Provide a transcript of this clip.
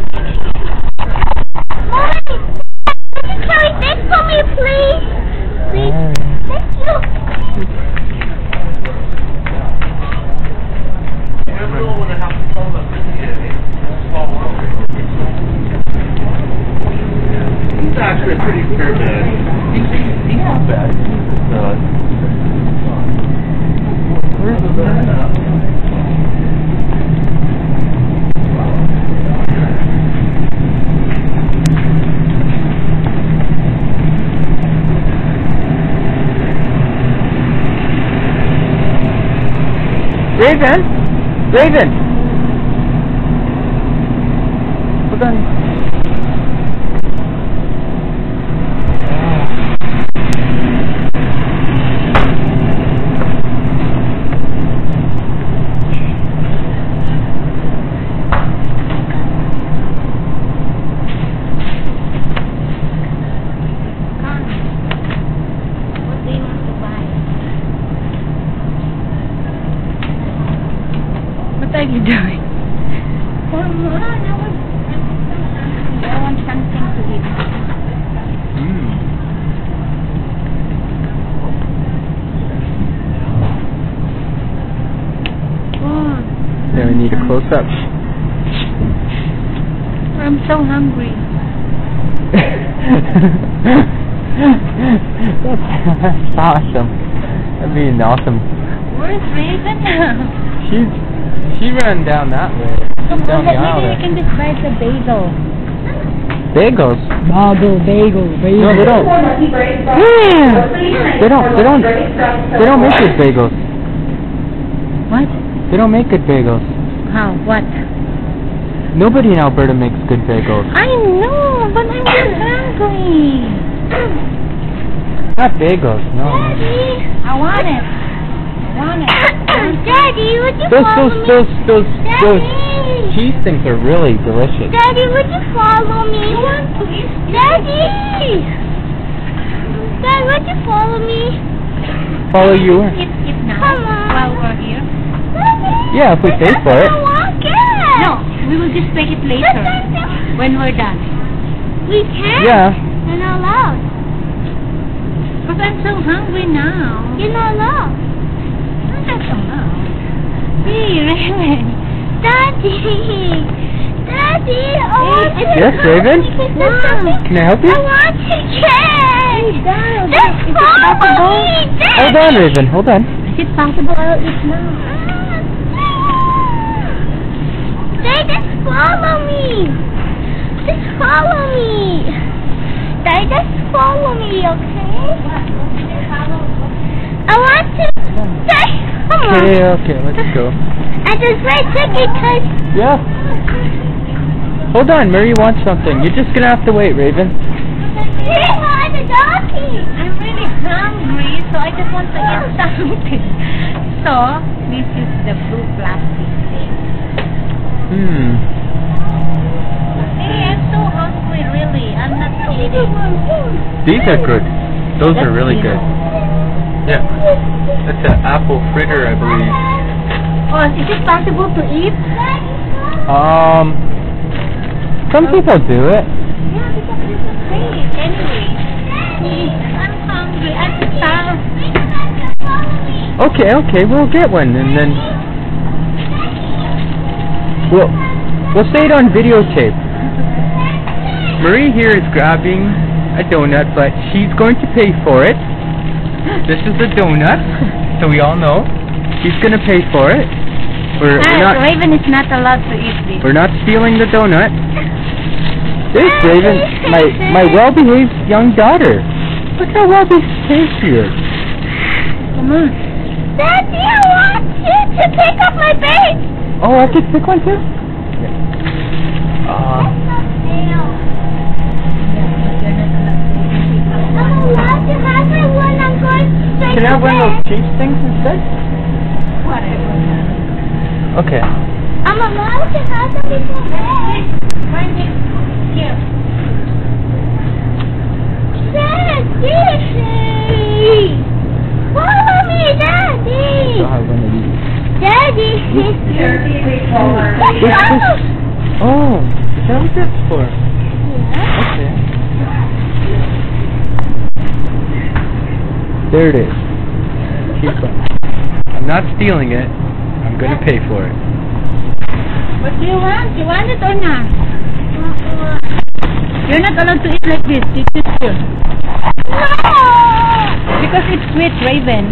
Mommy, you carry this for me, please? Please. Thank you. He's actually a pretty fair man. He's, he's not bad. Uh, where's the bed? Raven? Raven! Hold on. What do you want to buy? What are you doing? Come on, I want, I want something to eat. Mm. Oh, Then we need a close up. I'm so hungry. That's awesome. That'd be an awesome. Where's Raven? She's she ran down that way. Come down on, the maybe aisle we there. can describe the bagel. Bagels. Bagel, bagel, bagel. No, they don't. They don't. They don't. They don't make good bagels. What? They don't make good bagels. How? What? Nobody in Alberta makes good bagels. I know, but I'm just hungry. Not bagels. No. no. Daddy, I want it. I want it. Daddy, would you Those follow those me? those those those Daddy, cheese things are really delicious. Daddy, would you follow me? Daddy, Dad, would you follow me? Follow you. If, if not, Come on. while we're here. Daddy, Yeah, if we pay for it. I want. No, we will just pay it later. When we're done. We can't. Yeah. You're not allowed. Because I'm so hungry now. You're not allowed. I don't know. Hey, Raven. Daddy, Daddy, I want to. Yes, Raven? Mom, Can I help you? I want to check. Dad, Just follow possible? me, Daddy. Hold on, Raven. Hold on. Is it possible I'll eat now? They just follow me. Just follow me. They just follow me, okay? I want to. Just, come on. Okay, okay, let's go. I just read ticket because Yeah. Hold on, Mary wants something. You're just gonna have to wait, Raven. we had a doggy. I'm really hungry, so I just want to eat something. So, this is the blue plastic thing. Hmm. Hey, I'm so hungry, really. I'm not kidding. These are good. Those are really good. Yeah. That's an apple fritter, I believe. Oh, is it possible to eat? Um. Some people do it. Yeah, because it's a thing. Anyway, I'm hungry. I'm starved. Okay, okay, we'll get one, and then we'll we'll say it on videotape. Marie here is grabbing a donut, but she's going to pay for it. This is a donut, so we all know she's gonna pay for it. We're, we're Ah, not Raven is not allowed to eat this. we're not stealing the donut. There's Raven, my my well-behaved young daughter. Look how well-behaved she is. Come on. Daddy, I want you to pick up my bag. Oh, I could pick one too. Uh, have one of bed. things instead? Whatever. Okay. I'm allowed to have it before bed. Find it. Here. Daddy! Follow me, Daddy! So I have one of these. Daddy! This, oh, is that what that's for. Yeah. Okay. There it is. I'm not stealing it. I'm gonna pay for it. What do you want? You want it or not? You're not allowed to eat like this. Is good. No! Because it's sweet, Raven.